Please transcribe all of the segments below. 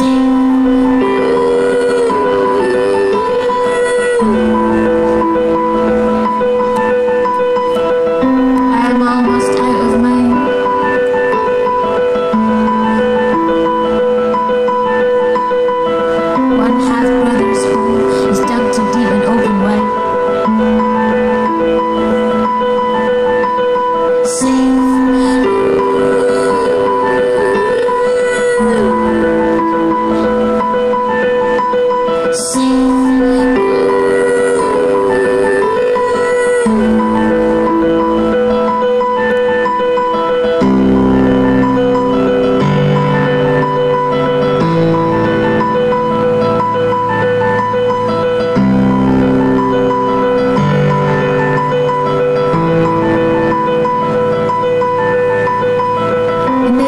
see.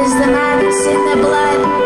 is the madness in the blood.